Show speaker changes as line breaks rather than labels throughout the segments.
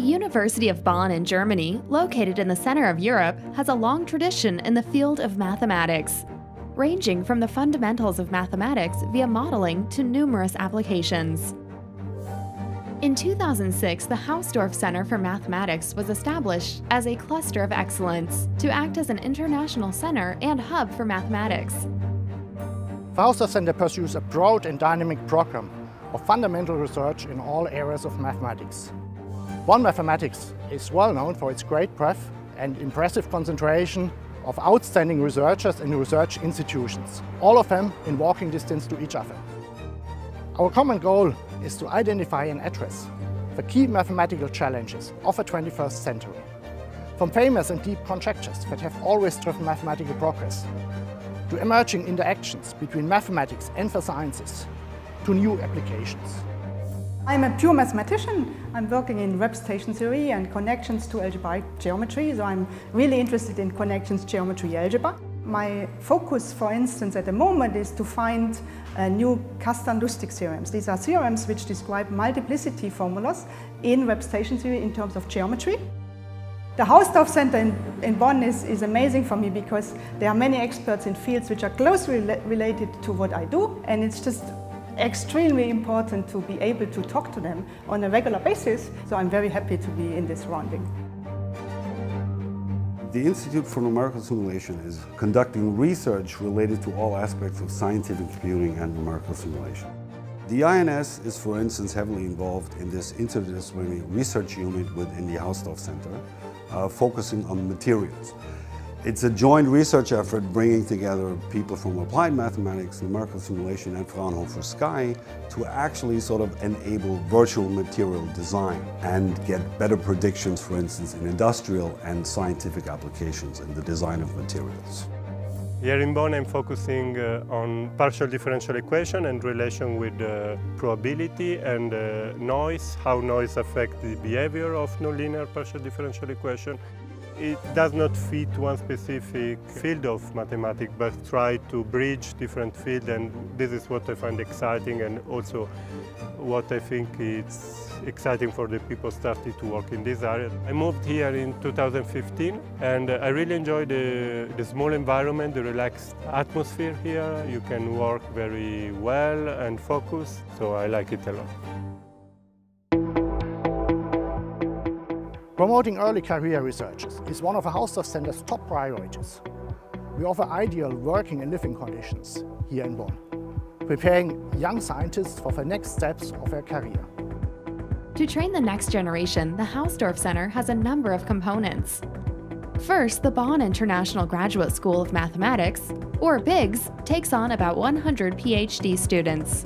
The University of Bonn in Germany, located in the center of Europe, has a long tradition in the field of mathematics, ranging from the fundamentals of mathematics via modeling to numerous applications. In 2006, the Hausdorff Center for Mathematics was established as a cluster of excellence to act as an international center and hub for mathematics.
The Hausdorff Center pursues a broad and dynamic program of fundamental research in all areas of mathematics. Bonn Mathematics is well known for its great breadth and impressive concentration of outstanding researchers and research institutions, all of them in walking distance to each other. Our common goal is to identify and address the key mathematical challenges of the 21st century. From famous and deep conjectures that have always driven mathematical progress, to emerging interactions between mathematics and the sciences, to new applications.
I'm a pure mathematician. I'm working in representation theory and connections to algebraic geometry, so I'm really interested in connections geometry algebra. My focus, for instance, at the moment is to find uh, new Kazhdan-Lusztig theorems. These are theorems which describe multiplicity formulas in representation theory in terms of geometry. The Hausdorff Center in, in Bonn is, is, amazing for me because there are many experts in fields which are closely related to what I do and it's just extremely important to be able to talk to them on a regular basis. So I'm very happy to be in this rounding.
The Institute for Numerical Simulation is conducting research related to all aspects of scientific computing and numerical simulation. The INS is, for instance, heavily involved in this interdisciplinary research unit within the Hausdorff Center, uh, focusing on materials. It's a joint research effort bringing together people from applied mathematics, numerical simulation, and Fraunhofer SCAI to actually sort of enable virtual material design and get better predictions, for instance, in industrial and scientific applications in the design of materials.
Here in Bonn I'm focusing uh, on partial differential equation and relation with uh, probability and uh, noise, how noise affects the behavior of nonlinear partial differential equation it does not fit one specific field of mathematics, but try to bridge different fields, and this is what I find exciting and also what I think is exciting for the people starting to work in this area. I moved here in 2015 and I really enjoy the, the small environment, the relaxed atmosphere here. You can work very well and focus, so I like it a lot.
Promoting early career researchers is one of the Hausdorff Center's top priorities. We offer ideal working and living conditions here in Bonn, preparing young scientists for the next steps of their career.
To train the next generation, the Hausdorff Center has a number of components. First, the Bonn International Graduate School of Mathematics, or BIGS, takes on about 100 PhD students.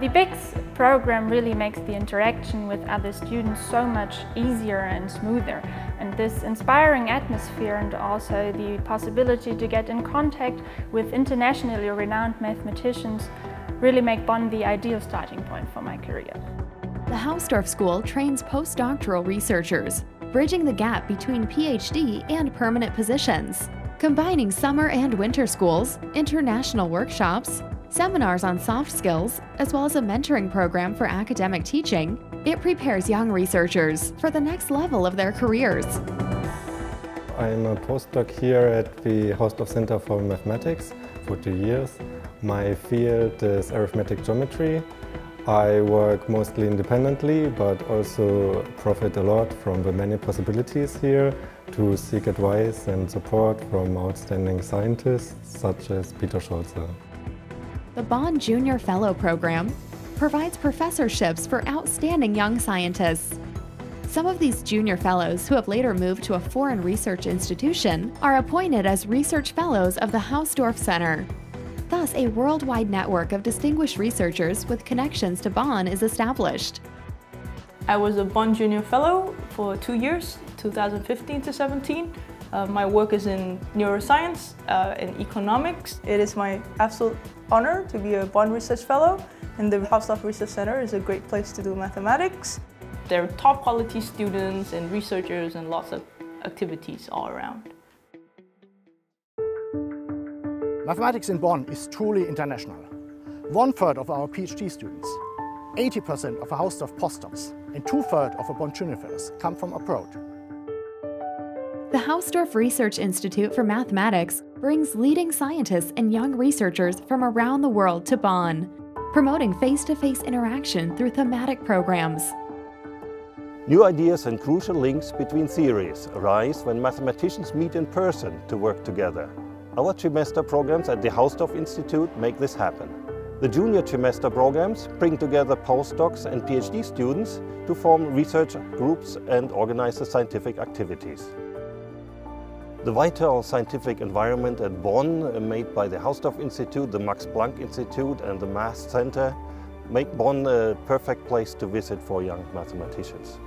The BIGS program really makes the interaction with other students so much easier and smoother. And this inspiring atmosphere and also the possibility to get in contact with internationally renowned mathematicians really make Bonn the ideal starting point for my career.
The Hausdorff School trains postdoctoral researchers, bridging the gap between PhD and permanent positions. Combining summer and winter schools, international workshops, seminars on soft skills, as well as a mentoring program for academic teaching, it prepares young researchers for the next level of their careers.
I'm a postdoc here at the Hausdorff Center for Mathematics for two years. My field is arithmetic geometry. I work mostly independently, but also profit a lot from the many possibilities here to seek advice and support from outstanding scientists such as Peter Scholze.
The Bonn Junior Fellow Program provides professorships for outstanding young scientists. Some of these junior fellows who have later moved to a foreign research institution are appointed as research fellows of the Hausdorff Center. Thus, a worldwide network of distinguished researchers with connections to Bonn is established.
I was a Bonn Junior Fellow for two years, 2015 to 17. Uh, my work is in neuroscience uh, and economics. It is my absolute honor to be a Bonn Research Fellow, and the Hausdorff Research Center is a great place to do mathematics. There are top quality students and researchers and lots of activities all around.
Mathematics in Bonn is truly international. One third of our PhD students 80% of our Hausdorff postdocs and two-thirds of our Bonn Junior Fellows come from abroad.
The Hausdorff Research Institute for Mathematics brings leading scientists and young researchers from around the world to Bonn, promoting face-to-face interaction through thematic programs.
New ideas and crucial links between theories arise when mathematicians meet in person to work together. Our trimester programs at the Hausdorff Institute make this happen. The junior trimester programs bring together postdocs and PhD students to form research groups and organize the scientific activities. The vital scientific environment at Bonn, made by the Hausdorff Institute, the Max Planck Institute and the Math Center, make Bonn a perfect place to visit for young mathematicians.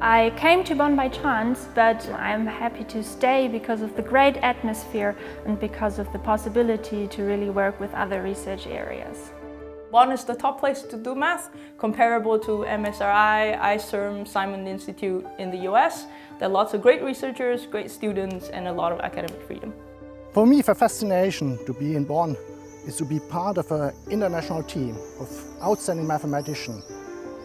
I came to Bonn by chance, but I'm happy to stay because of the great atmosphere and because of the possibility to really work with other research areas.
Bonn is the top place to do math, comparable to MSRI, ICERM, Simon Institute in the US. There are lots of great researchers, great students, and a lot of academic freedom.
For me, the fascination to be in Bonn is to be part of an international team of outstanding mathematicians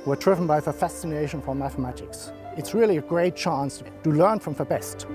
who are driven by the fascination for mathematics. It's really a great chance to learn from the best.